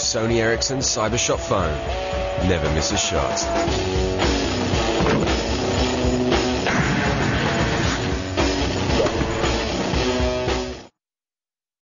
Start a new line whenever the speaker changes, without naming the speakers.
Sony Ericsson CyberShot phone. Never miss a shot.